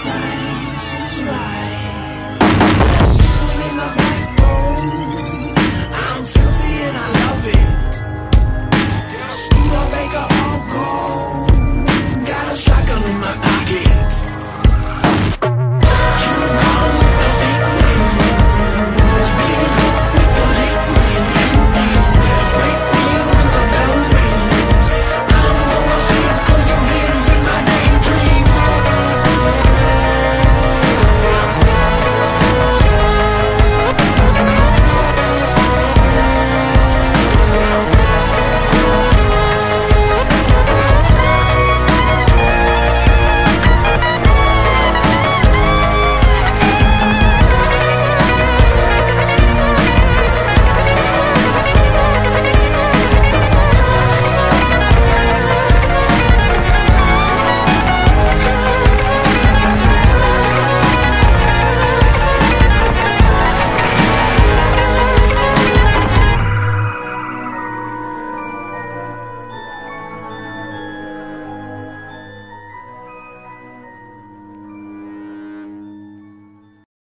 price is right. Soul in my backbone.